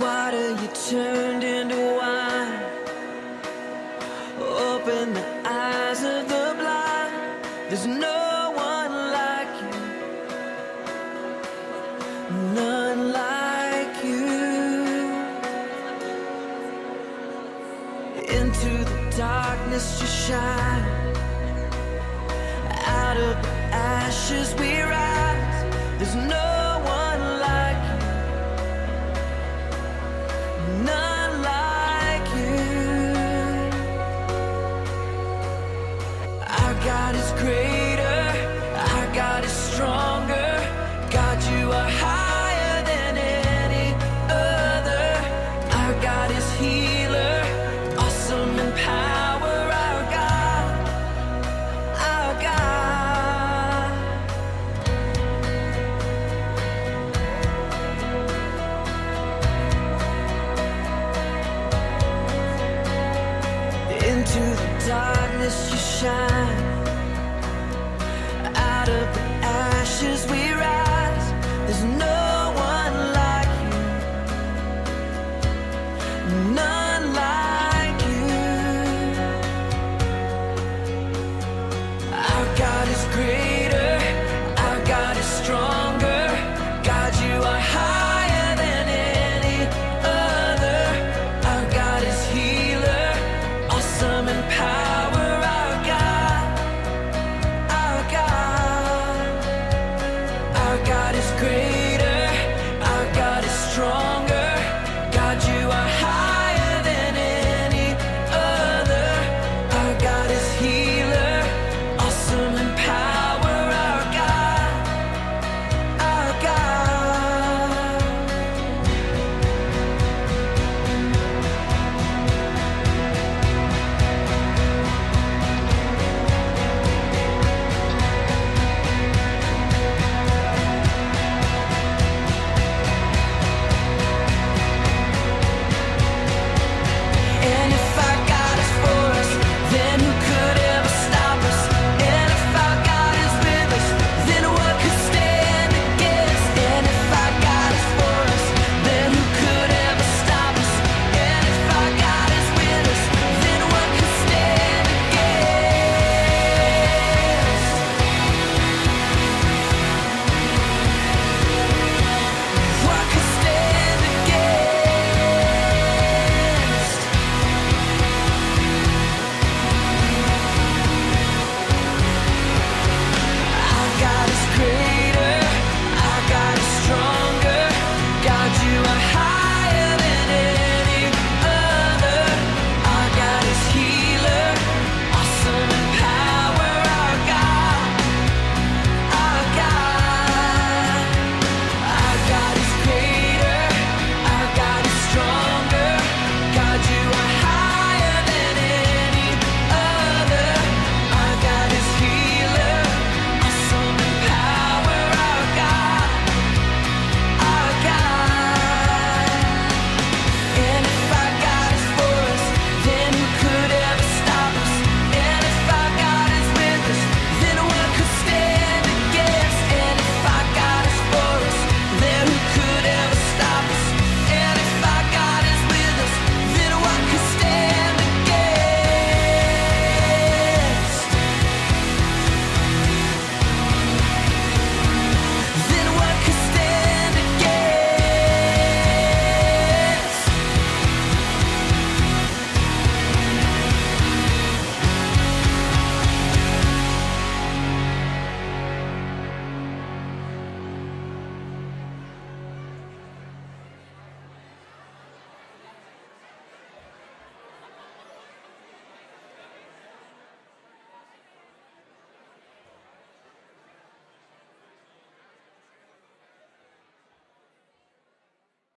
water you turned into wine. Open the eyes of the blind. There's no one like you, none like you. Into the darkness you shine. Out of the ashes Into the darkness you shine. Out of the